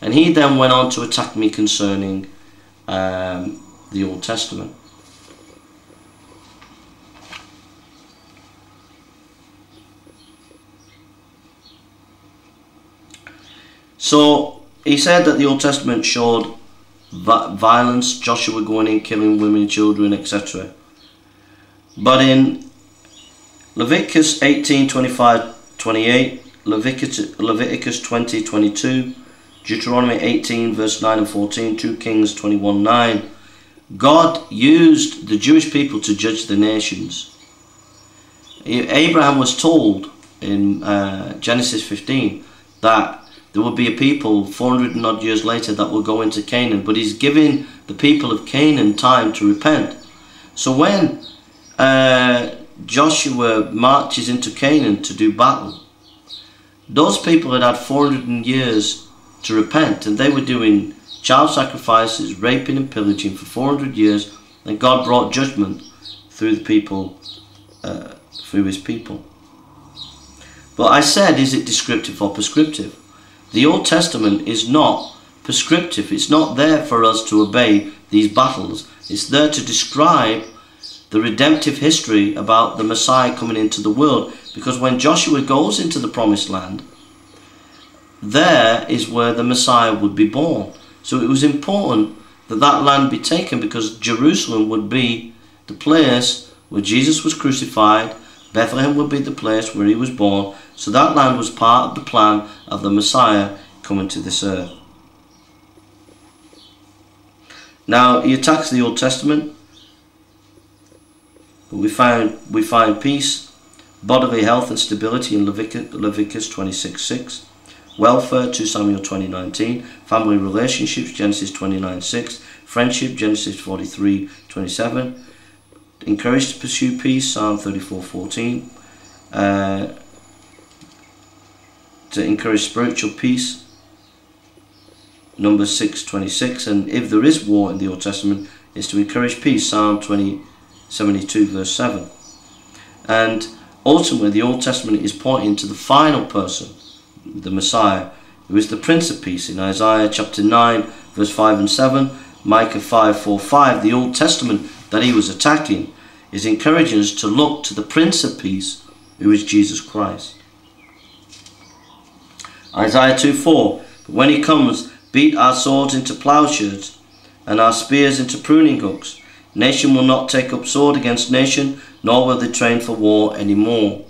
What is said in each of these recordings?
And he then went on to attack me concerning um, the Old Testament. So he said that the Old Testament showed violence, Joshua going in, killing women, children, etc. But in Leviticus 18 25 28, Leviticus, Leviticus 20 22, Deuteronomy 18 verse 9 and 14, 2 Kings 21 9, God used the Jewish people to judge the nations. Abraham was told in uh, Genesis 15 that there would be a people 400 and odd years later that will go into Canaan, but he's giving the people of Canaan time to repent. So when uh, Joshua marches into Canaan to do battle, those people had had 400 years to repent, and they were doing child sacrifices, raping and pillaging for 400 years, and God brought judgment through the people, uh, through his people. But I said, is it descriptive or prescriptive? The Old Testament is not prescriptive. It's not there for us to obey these battles. It's there to describe the redemptive history about the Messiah coming into the world. Because when Joshua goes into the promised land, there is where the Messiah would be born. So it was important that that land be taken because Jerusalem would be the place where Jesus was crucified, Bethlehem would be the place where he was born, so that land was part of the plan of the Messiah coming to this earth. Now he attacks the Old Testament, but we find we find peace, bodily health and stability in Leviticus, Leviticus 26 6. Welfare 2 Samuel 2019, family relationships Genesis 29 6, friendship Genesis 43 27, encouraged to pursue peace Psalm 34 14, uh, to encourage spiritual peace Numbers 6 26, and if there is war in the Old Testament, is to encourage peace Psalm 20 72 verse 7. And ultimately, the Old Testament is pointing to the final person, the Messiah, who is the Prince of Peace in Isaiah chapter 9, verse 5 and 7, Micah 5 4 5. The Old Testament that he was attacking is encouraging us to look to the Prince of Peace, who is Jesus Christ. Isaiah 2 4. But when he comes, beat our swords into plowshares and our spears into pruning hooks. Nation will not take up sword against nation, nor will they train for war any more.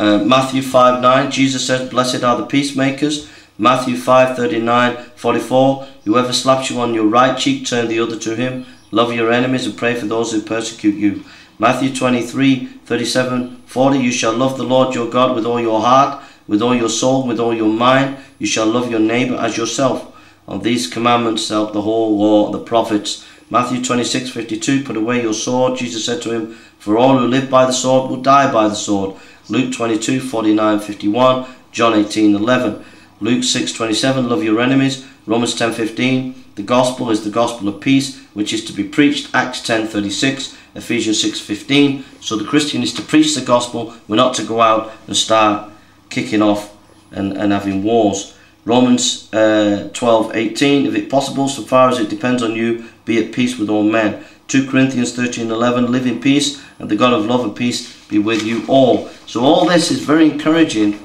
Uh, Matthew 5 9, Jesus says, Blessed are the peacemakers. Matthew 5 39 44, Whoever slaps you on your right cheek, turn the other to him. Love your enemies and pray for those who persecute you. Matthew 23 37 40, You shall love the Lord your God with all your heart, with all your soul, with all your mind. You shall love your neighbor as yourself. On these commandments help the whole law and the prophets. Matthew 26 52, Put away your sword. Jesus said to him, For all who live by the sword will die by the sword. Luke 22 49 51, John 18 11. Luke 6 27, Love your enemies. Romans 10 15, The gospel is the gospel of peace, which is to be preached. Acts 10 36, Ephesians 6 15. So the Christian is to preach the gospel. We're not to go out and start kicking off and, and having wars. Romans uh, 12 18, if it possible, so far as it depends on you, be at peace with all men. 2 Corinthians 13 11, live in peace, and the God of love and peace be with you all. So, all this is very encouraging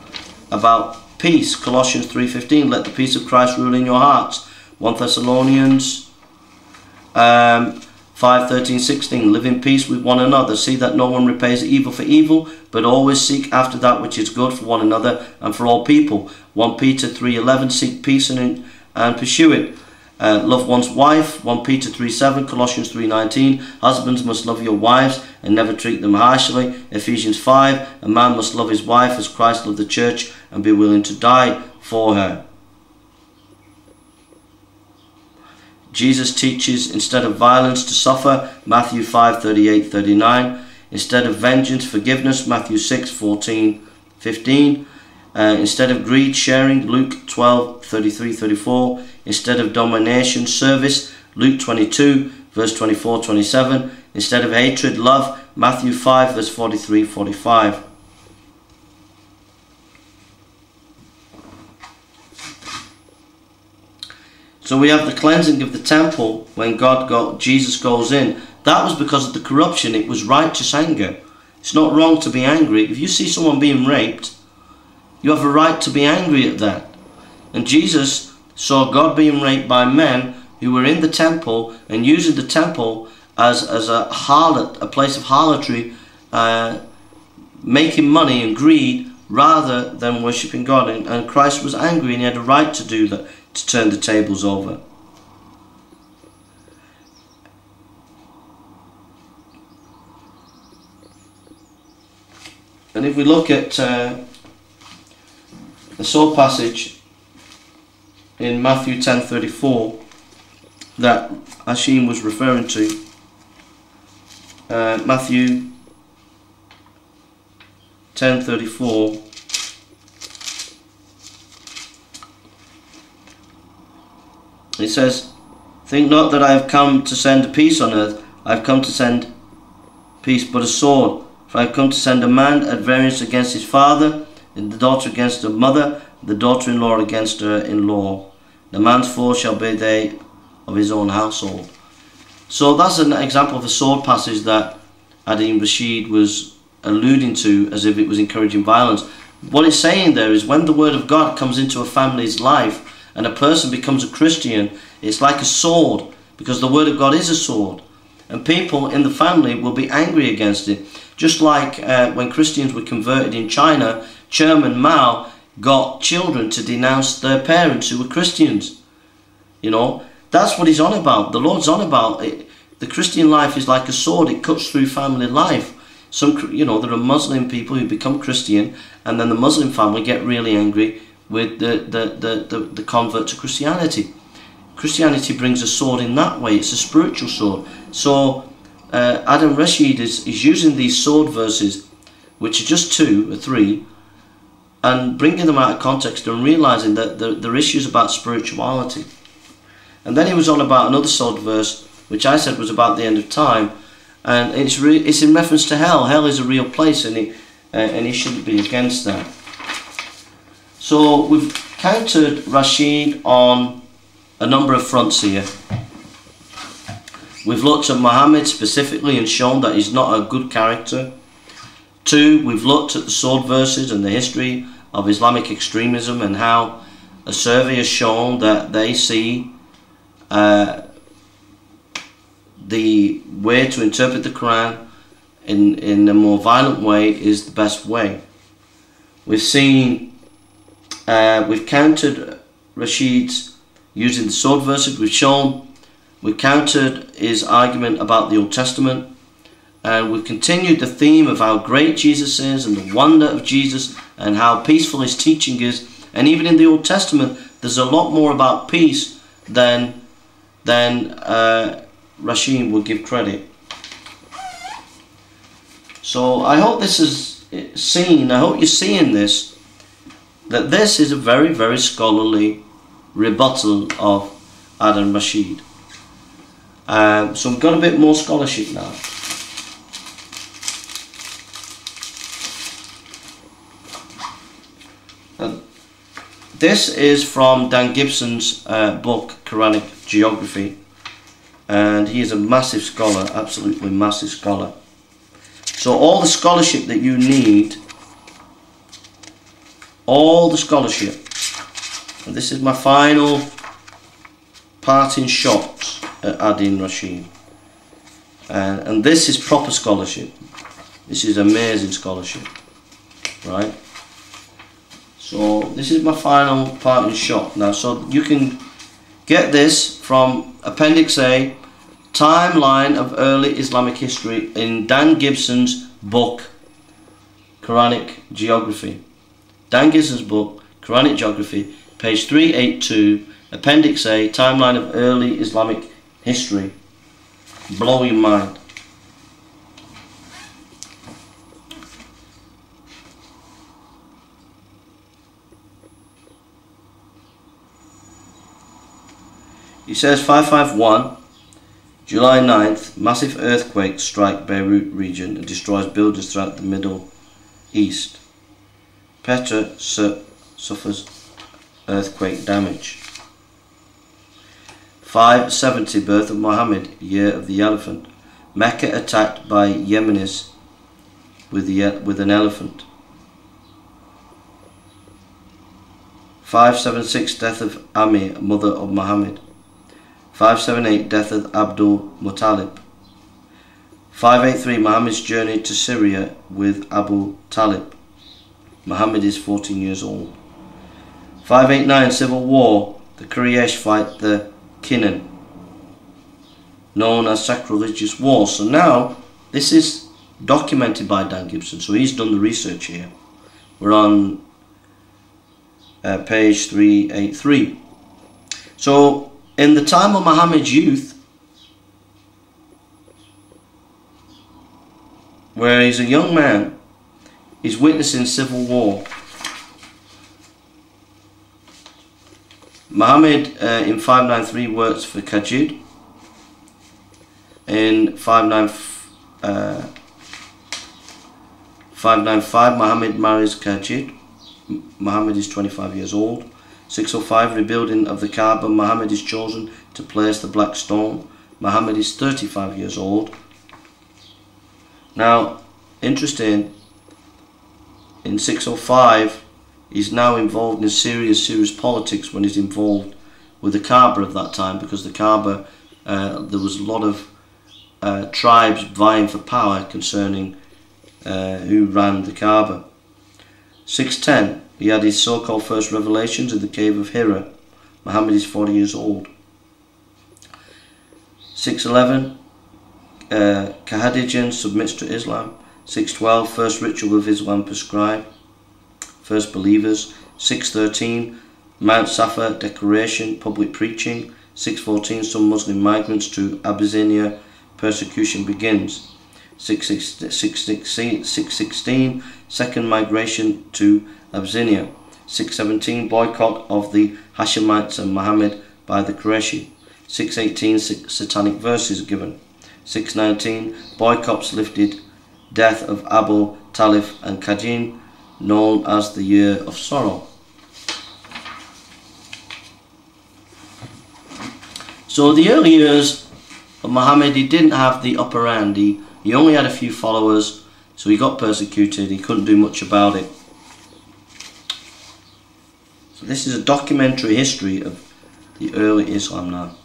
about peace. Colossians 3 15, let the peace of Christ rule in your hearts. 1 Thessalonians um, 5 13 16, live in peace with one another. See that no one repays evil for evil, but always seek after that which is good for one another and for all people. 1 Peter 3.11, seek peace and, and pursue it. Uh, love one's wife, 1 Peter 3.7, Colossians 3.19, husbands must love your wives and never treat them harshly, Ephesians 5, a man must love his wife as Christ loved the church and be willing to die for her. Jesus teaches instead of violence to suffer, Matthew 5, 38, 39, instead of vengeance, forgiveness, Matthew 6, 14, 15, uh, instead of greed sharing, Luke 12, 33, 34. Instead of domination service, Luke 22, verse 24, 27. Instead of hatred, love, Matthew 5, verse 43, 45. So we have the cleansing of the temple when God got Jesus goes in. That was because of the corruption. It was righteous anger. It's not wrong to be angry. If you see someone being raped, you have a right to be angry at that. And Jesus saw God being raped by men who were in the temple and using the temple as, as a harlot, a place of harlotry, uh, making money and greed rather than worshipping God. And, and Christ was angry and he had a right to do that to turn the tables over. And if we look at uh, the soul passage in Matthew 10:34 that Ashim was referring to, uh, Matthew 10:34 It says, Think not that I have come to send peace on earth, I have come to send peace but a sword. For I have come to send a man at variance against his father, the daughter against her mother, the daughter in law against her in law. The man's foe shall be they of his own household. So that's an example of a sword passage that Adnan Rashid was alluding to as if it was encouraging violence. What it's saying there is when the word of God comes into a family's life, and a person becomes a Christian, it's like a sword because the Word of God is a sword. And people in the family will be angry against it. Just like uh, when Christians were converted in China, Chairman Mao got children to denounce their parents who were Christians. You know, that's what he's on about. The Lord's on about it. The Christian life is like a sword, it cuts through family life. Some, you know, there are Muslim people who become Christian and then the Muslim family get really angry with the, the, the, the, the convert to Christianity. Christianity brings a sword in that way, it's a spiritual sword. So uh, Adnan Rashid is, is using these sword verses, which are just two or three, and bringing them out of context and realizing that there, there are issues about spirituality. And then he was on about another sword verse, which I said was about the end of time, and it's it's in reference to hell. Hell is a real place, and he uh, and he shouldn't be against that. So we've countered Rashid on a number of fronts here. We've looked at Muhammad specifically and shown that he's not a good character. Two, we've looked at the sword verses and the history of Islamic extremism and how a survey has shown that they see uh, the way to interpret the Quran in, in a more violent way is the best way. We've seen uh, we've countered Rashid's using the sword verses. We've shown, we countered his argument about the Old Testament. And we've continued the theme of how great Jesus is and the wonder of Jesus and how peaceful his teaching is. And even in the Old Testament, there's a lot more about peace than, than uh, Rashid would give credit. So I hope this is seen, I hope you're seeing this that this is a very, very scholarly rebuttal of Adnan Rashid. Um, so we've got a bit more scholarship now. And this is from Dan Gibson's uh, book, Quranic Geography. And he is a massive scholar, absolutely massive scholar. So all the scholarship that you need all the scholarship. And this is my final parting shot Uh, Adnan Rashid. And, and this is proper scholarship. This is amazing scholarship. Right? So this is my final parting shot. Now so you can get this from Appendix A, Timeline of Early Islamic History in Dan Gibson's book, Quranic Geography. Dan Gibson's book, Quranic Geography, page 382, Appendix A, Timeline of Early Islamic History. Blow your mind. He says 551, July 9th, massive earthquake strike Beirut region and destroys buildings throughout the Middle East. Petra su suffers earthquake damage. 570 Birth of Muhammad, Year of the Elephant. Mecca attacked by Yemenis with, the, with an elephant. 576 Death of Ami, mother of Muhammad. 578 Death of Abdul Muttalib. 583 Muhammad's journey to Syria with Abu Talib. Muhammad is 14 years old. 589 Civil War. The Quraysh fight the Kinnan, known as sacrilegious war. So now this is documented by Dan Gibson. So he's done the research here. We're on uh, page 383. So in the time of Muhammad's youth, where he's a young man, he's witnessing civil war. Muhammad uh, in 593 works for Kajid. In 59, uh, 595 Muhammad marries Kajid. Muhammad is 25 years old. 605 rebuilding of the Kaaba. Muhammad is chosen to place the black stone. Muhammad is 35 years old. Now, interesting, in 605, he's now involved in serious, serious politics when he's involved with the Kaaba of that time because the Kaaba, uh, there was a lot of uh, tribes vying for power concerning uh, who ran the Kaaba. 610, he had his so-called first revelations in the cave of Hira. Muhammad is 40 years old. 611, uh, submits to Islam. 612, first ritual of Islam prescribed. First believers. 613, Mount Safa declaration, public preaching. 614, some Muslim migrants to Abyssinia, persecution begins. 616, 616 second migration to Abyssinia. 617, boycott of the Hashemites and Muhammad by the Qurayshi. 618, satanic verses given. 619, boycotts lifted, death of Abu Talib and Kajin, known as the Year of Sorrow. So the early years of Muhammad, he didn't have the upper hand. He, he only had a few followers, so he got persecuted. He couldn't do much about it. So this is a documentary history of the early Islam now.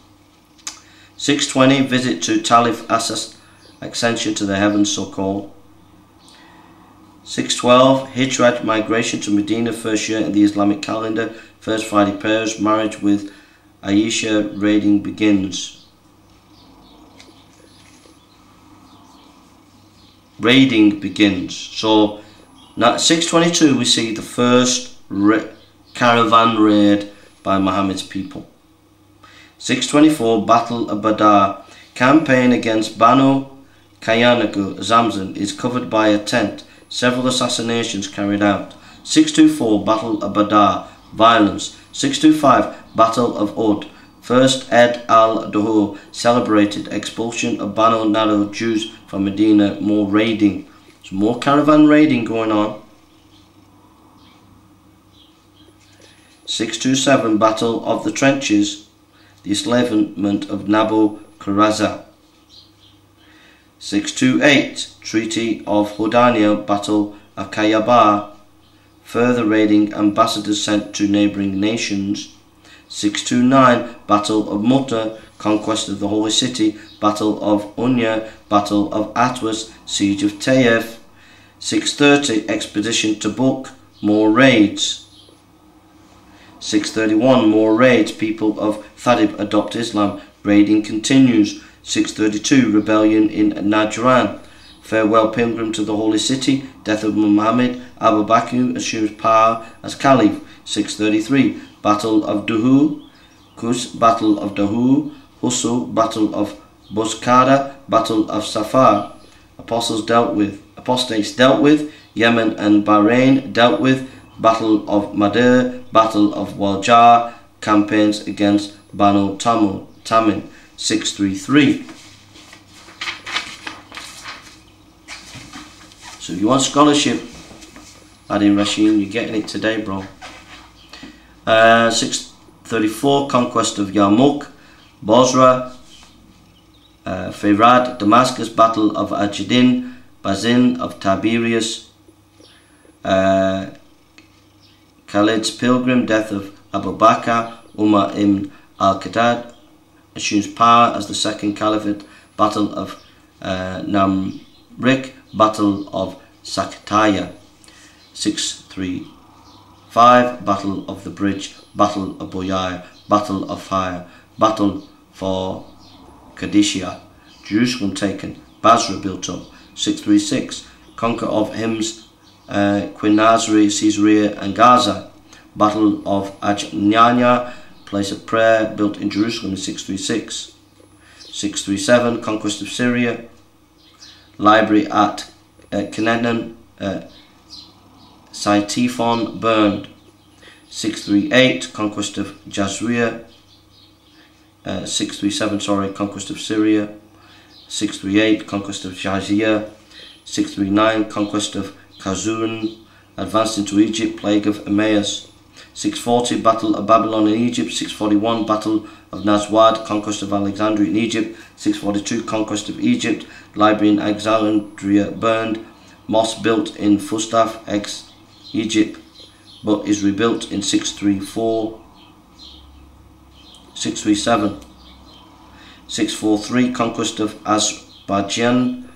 620, visit to Talif Asas, ascension to the heavens so called. 612, Hijrat, migration to Medina, first year in the Islamic calendar, first Friday prayers, marriage with Aisha, raiding begins. Raiding begins. So, now 622 we see the first caravan raid by Muhammad's people. 624 Battle of Badr campaign against Banu Kayanagu Zamzam is covered by a tent. Several assassinations carried out. 624 Battle of Badr violence. 625 Battle of Uhud. First Ed al-Duhur celebrated expulsion of Banu Nadir Jews from Medina. More raiding. More caravan raiding going on. 627 Battle of the Trenches the enslavement of Nabu Karaza. 628 Treaty of Hudaybiyah Battle of Kayabar. Further raiding ambassadors sent to neighbouring nations. 629 Battle of Mu'tah conquest of the holy city. Battle of Unya Battle of Atwas Siege of Taif 630 Expedition to Book more raids. 631 more raids. People of Thadib adopt Islam. Raiding continues 632 rebellion in Najran. Farewell pilgrim to the holy city death of Muhammad Abu Bakr assumes power as caliph. 633 battle of Duhu Kus battle of Dahu Husu battle of Buskara battle of Safar. Apostles dealt with apostates dealt with Yemen and Bahrain dealt with Battle of Madur, Battle of Waljar, campaigns against Banu Tamil, Tamin, 633. So if you want scholarship, Adnan Rashid, you're getting it today, bro. Uh, 634, Conquest of Yarmouk, Bosra, uh, Damascus, Battle of Ajidin, Bazin of Tiberias, uh, Khalid's pilgrim, death of Abu Bakr, Umar ibn al-Qadad, assumes power as the second caliphate, Battle of uh, Namrik, Battle of Sakataya, 635, Battle of the Bridge, Battle of Boyar, Battle of Fire, Battle for Kadishia, Jerusalem taken, Basra built up, 636, Conquer of Hims, uh, Quinazri, Caesarea and Gaza, Battle of Ajnyanya, place of prayer built in Jerusalem in 636. 637, conquest of Syria, library at uh, Canaan, uh, burned. 638, conquest of Jazria, uh, 637, sorry, conquest of Syria, 638, conquest of Jazia, 639, conquest of Kazun, advanced into Egypt, plague of Emmaus, 640, Battle of Babylon in Egypt, 641, Battle of Nazwad, conquest of Alexandria in Egypt, 642, conquest of Egypt, library in Alexandria burned, mosque built in Fustat, ex Egypt, but is rebuilt in 634, 637, 643, conquest of Azerbaijan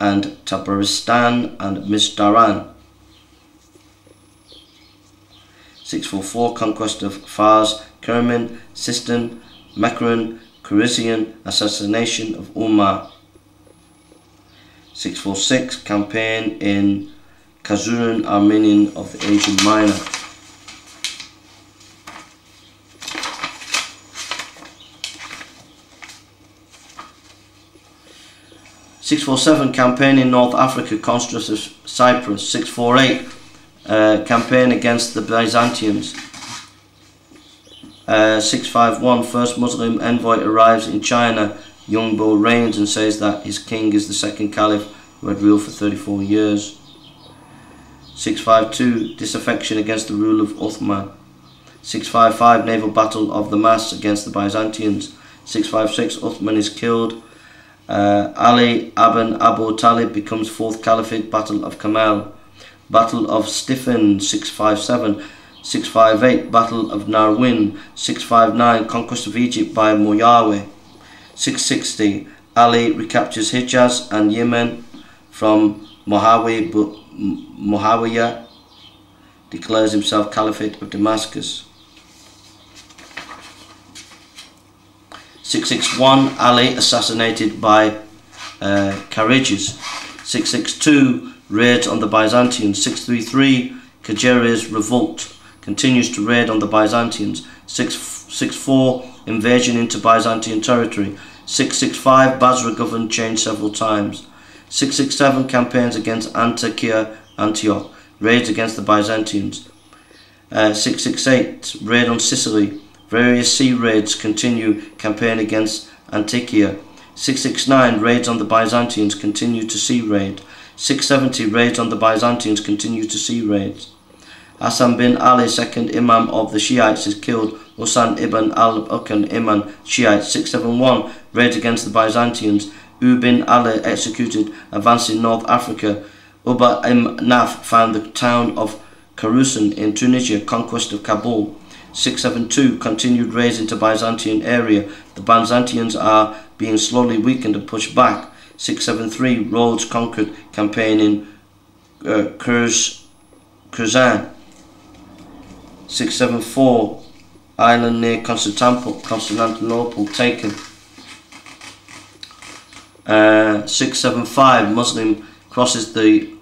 and Tabaristan and Misdaran, 644 conquest of Fars, Kerman, Sistan, Makran, Corinthian, assassination of Umar. 646 campaign in Kazuran, Armenian of the Asian Minor. Six four seven campaign in North Africa, Constance of Cyprus. Six four eight uh, campaign against the Byzantines. Uh, 651 First Muslim envoy arrives in China. Yongbo reigns and says that his king is the second caliph who had ruled for 34 years. 652 Disaffection against the rule of Uthman. 655 Naval Battle of the Mass against the Byzantines. 656 Uthman is killed. Uh, Ali ibn Abu Talib becomes fourth caliphate. Battle of Kamal. Battle of Siffin 657, 658 Battle of Narwin 659 Conquest of Egypt by Muawiyah 660 Ali recaptures Hijaz and Yemen from Muawiyah declares himself Caliphate of Damascus. 661 Ali assassinated by uh, 662 raids on the Byzantines. 633, Kajari's revolt continues to raid on the Byzantines. 664, invasion into Byzantine territory. 665, Basra governed changed several times. 667, campaigns against Antakya, Antioch, raids against the Byzantines. Uh, 668, raid on Sicily. Various sea raids continue, campaign against Antakya. 669, raids on the Byzantines continue to sea raid. 670 raids on the Byzantines continue to see raids. Hassan bin Ali, second Imam of the Shiites, is killed. Husayn ibn al-Bukan, Imam Shiite. 671 raids against the Byzantines. U bin Ali executed, advancing North Africa. Uba im Naf found the town of Karusan in Tunisia, conquest of Kabul. 672 continued raids into Byzantine area. The Byzantines are being slowly weakened and pushed back. 673 Rhodes conquered campaign in uh, Kurzan. 674 island near Constantinople, Constantinople taken. Uh, 675 Muslim crosses the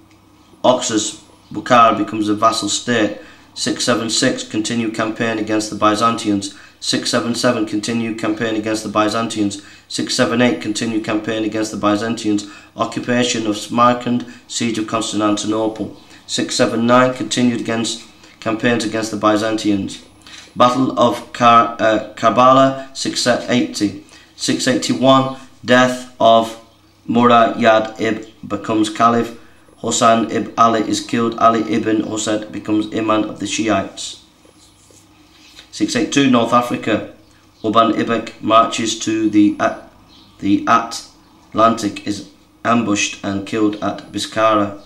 Oxus, Bukhara becomes a vassal state. 676 continued campaign against the Byzantines. 677 continued campaign against the Byzantines. 678 continued campaign against the Byzantines. Occupation of Samarkand, siege of Constantinople. 679 continued against campaigns against the Byzantines. Battle of Kar, uh, Karbala 680. 681 death of Murayyad ibn becomes caliph. Hossein ibn Ali is killed. Ali ibn Hussein becomes imam of the Shiites. 682 North Africa. Uban Ibek marches to the, at, the Atlantic, is ambushed and killed at Biskara.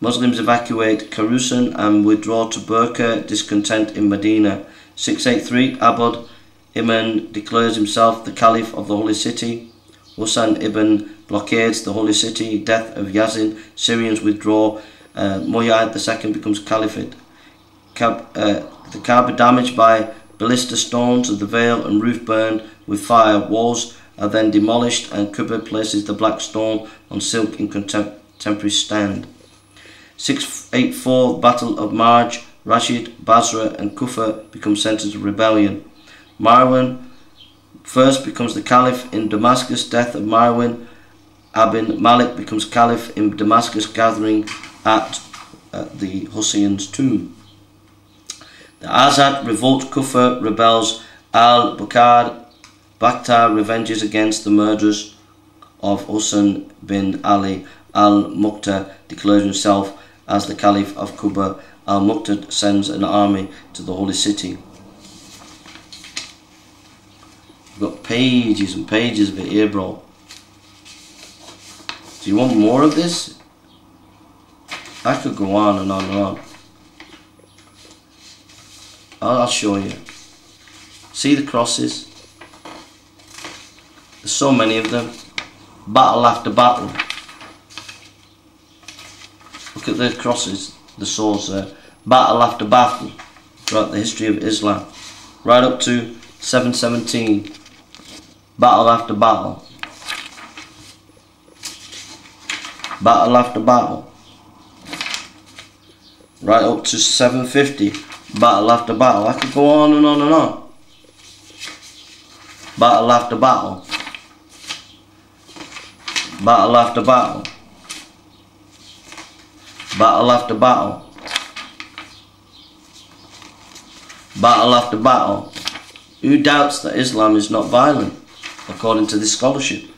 Muslims evacuate Karusan and withdraw to Burqa, discontent in Medina. 683 Abd Iman declares himself the Caliph of the Holy City. Husayn ibn blockades the Holy City. Death of Yazid. Syrians withdraw. Uh, Muhammad II becomes Caliphate. Cab, uh, the Kaaba damaged by ballista stones of the veil and roof burned with fire. Walls are then demolished and Kuba places the black stone on silk in contemporary stand. 684 Battle of Marj, Rashid, Basra and Kufa become centers of rebellion. Marwan first becomes the caliph in Damascus, death of Marwan. Abin Malik becomes caliph in Damascus, gathering at, at the Hussein's tomb. The Azad revolt Kufa, rebels al-Bukhar, Bakhtar revenges against the murders of Hussein bin Ali al-Muqta, declares himself as the Caliph of Kuba. Al-Muqtad sends an army to the holy city. We've got pages and pages of it here, bro. Do you want more of this? I could go on and on and on. I'll, show you. See the crosses? There's so many of them. Battle after battle. Look at the crosses, the swords there. Battle after battle throughout the history of Islam. Right up to 717. Battle after battle. Battle after battle. Right up to 750. Battle after battle. I could go on and on and on. Battle after battle. Battle after battle. Battle after battle. Battle after battle. Who doubts that Islam is not violent, according to this scholarship?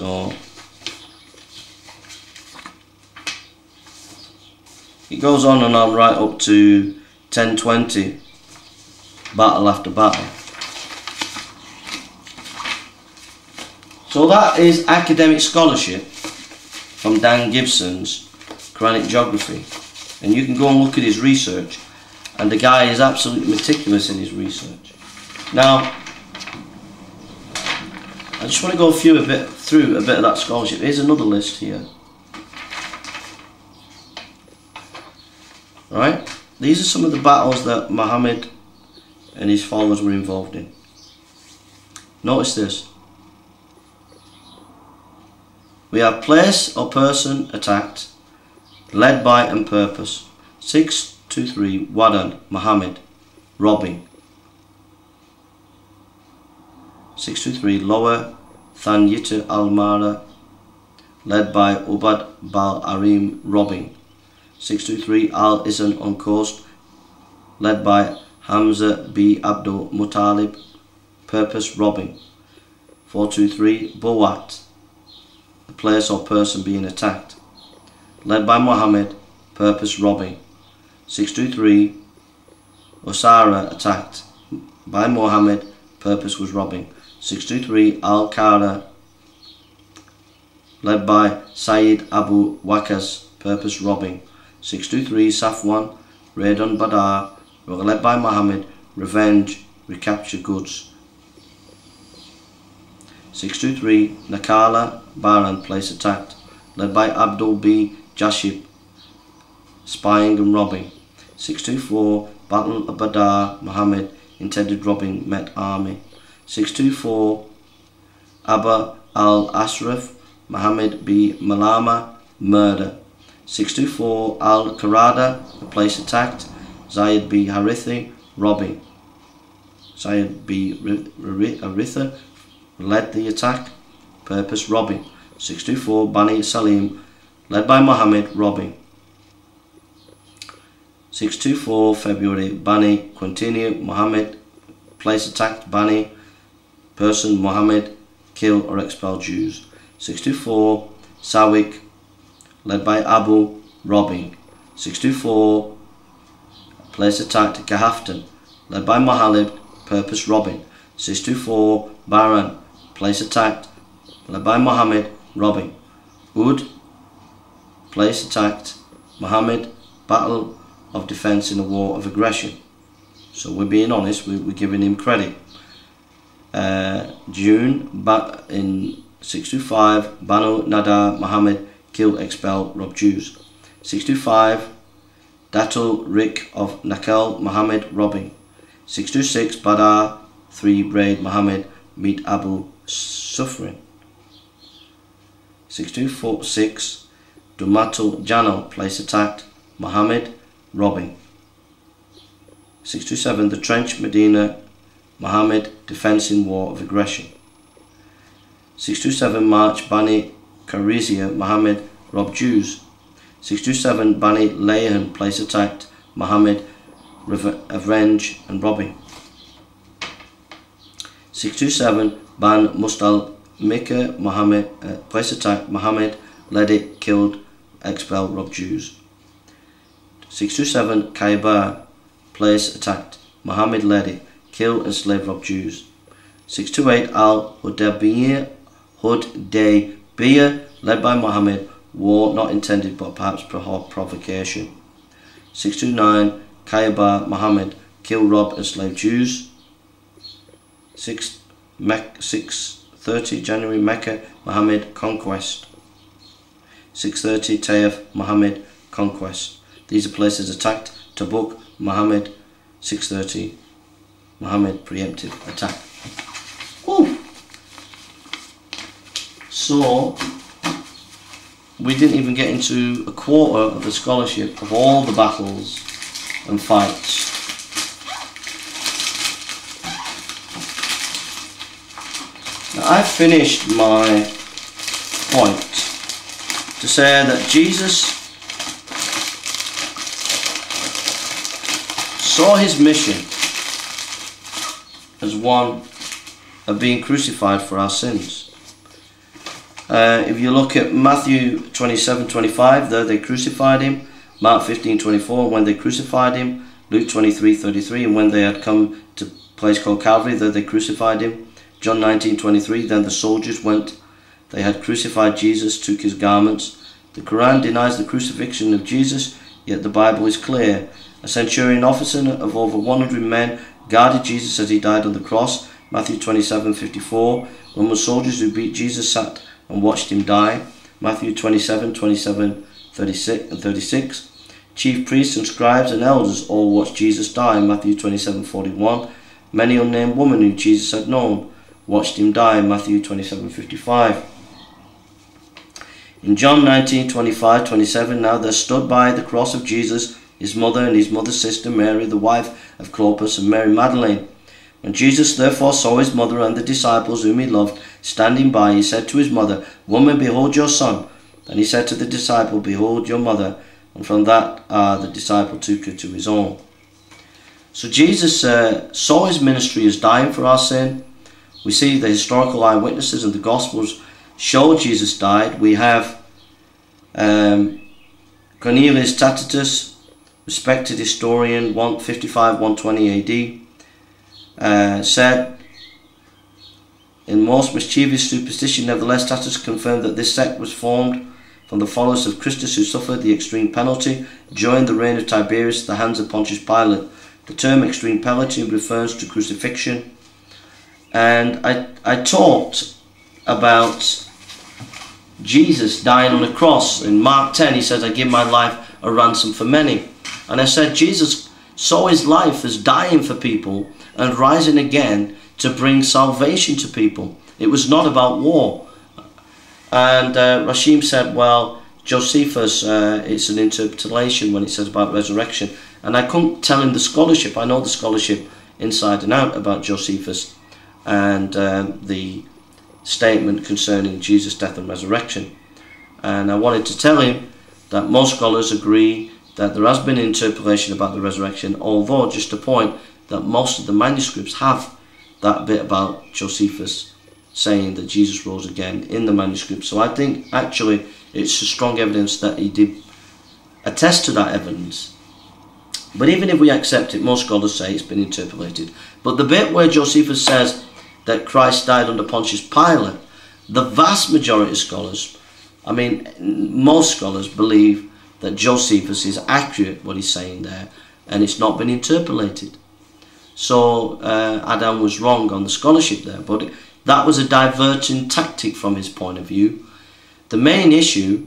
So, it goes on and on right up to 1020, battle after battle. So that is academic scholarship from Dan Gibson's Quranic Geography. And you can go and look at his research. And the guy is absolutely meticulous in his research. Now, just want to go through a bit through a bit of that scholarship. Here's another list here. Right? These are some of the battles that Muhammad and his followers were involved in. Notice this. We have place or person attacked, led by and purpose. 623 Wadan, Muhammad, robbing. 623 Lower Thanyita Al-Mara, led by Ubad Bal Arim, robbing. 623 Al Isan on coast, led by Hamza B. Abdul Muttalib, purpose robbing. 423 Buwat, the place or person being attacked. Led by Muhammad, purpose robbing. 623, Osara attacked. By Muhammad, purpose was robbing. 623, Al-Qara, led by Sayyid Abu Wakas, purpose robbing. 623, Safwan, raid on Badar, led by Muhammad, revenge, recapture goods. 623 Nakala Baran place attacked, led by Abdul B. Jashib, spying and robbing. 624 Battle of Badar Muhammad intended robbing Met army. 624 Abba al Asraf Muhammad B. Malama murder. 624 Al Karada the place attacked. Zayed B. Harithi robbing. Zayed B. Haritha led the attack, purpose robbing. 624 Bani Salim, led by Muhammad, robbing. 624 February Bani continue Muhammad, place attacked Bani, person Muhammad, kill or expel Jews. 624 Sawik, led by Abu, robbing. 624 place attacked Gahaftan, led by Mohalib, purpose robbing. 624 Baran, place attacked, led by Muhammad, robbing. Ud, place attacked, Muhammad, battle of defense in a war of aggression. So we're being honest, we, are giving him credit. Uh, June, but in 625, Banu Nadar Muhammad killed, expelled, robbed Jews. 625, Datul Rik of Nakel Muhammad robbing. 626, Badar 3 Braid Muhammad meet Abu Sufrin. 626, Dumatul Jano place attacked, Muhammad robbing. 627, the trench Medina, Muhammad defense in war of aggression. 627, March Bani Karizia, Muhammad robbed Jews. 627, Bani Layan place attacked, Muhammad revenge and robbing. 627, Ban Mustal Mika, Muhammad uh, place attacked, Muhammad led it, killed, expelled, robbed Jews. 627, Kaibar place attacked. Muhammad led it, killed and slave robbed Jews. 628 Al Hudaybiyah, Hudaybiyah, led by Muhammad, war not intended but perhaps provocation. 629 Kaibar Muhammad, kill, rob and slave Jews. 6 630 January Mecca Muhammad conquest. 630 Taif Muhammad conquest. These are places attacked. Tabuk Muhammad 630 Muhammad preemptive attack. Ooh. So we didn't even get into a quarter of the scholarship of all the battles and fights. Now I've finished my point to say that Jesus saw his mission as one of being crucified for our sins. Uh, if you look at Matthew 27 25, there they crucified him. Mark 15 24, when they crucified him. Luke 23 33, and when they had come to a place called Calvary, there they crucified him. John 19 23, then the soldiers went. They had crucified Jesus, took his garments. The Quran denies the crucifixion of Jesus, yet the Bible is clear a centurion officer of over 100 men guarded Jesus as he died on the cross. Matthew 27 54. Roman soldiers who beat Jesus sat and watched him die. Matthew 27 27 36 and 36. Chief priests and scribes and elders all watched Jesus die. Matthew 27 41. Many unnamed women who Jesus had known watched him die. Matthew 27 55. In John 19 25 27, now there stood by the cross of Jesus his mother and his mother's sister Mary, the wife of Clopas, and Mary Magdalene. When Jesus therefore saw his mother and the disciples whom he loved standing by, he said to his mother, Woman, behold your son. And he said to the disciple, Behold your mother. And from that uh, the disciple took her to his own. So Jesus uh, saw his ministry as dying for our sin. We see the historical eyewitnesses and the Gospels show Jesus died. We have um, Cornelius Tacitus respected historian 155 120 AD, uh, said, In most mischievous superstition, nevertheless, Tacitus confirmed that this sect was formed from the followers of Christus who suffered the extreme penalty during the reign of Tiberius at the hands of Pontius Pilate. The term extreme penalty refers to crucifixion. And I, I talked about Jesus dying on a cross. In Mark 10, he says, I give my life a ransom for many. And I said, Jesus saw his life as dying for people and rising again to bring salvation to people. It was not about war. And uh, Rashid said, well, Josephus, uh, it's an interpolation when it says about resurrection. And I couldn't tell him the scholarship. I know the scholarship inside and out about Josephus and um, the statement concerning Jesus' death and resurrection. And I wanted to tell him that most scholars agree that there has been interpolation about the resurrection, although just to point that most of the manuscripts have that bit about Josephus saying that Jesus rose again in the manuscript. So I think actually it's strong evidence that he did attest to that evidence. But even if we accept it, most scholars say it's been interpolated. But the bit where Josephus says that Christ died under Pontius Pilate, the vast majority of scholars, I mean, most scholars believe that Josephus is accurate what he's saying there, and it's not been interpolated. So uh, Adnan was wrong on the scholarship there, but that was a diverting tactic from his point of view. The main issue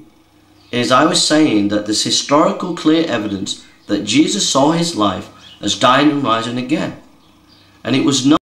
is I was saying that there's historical clear evidence that Jesus saw his life as dying and rising again. And it was not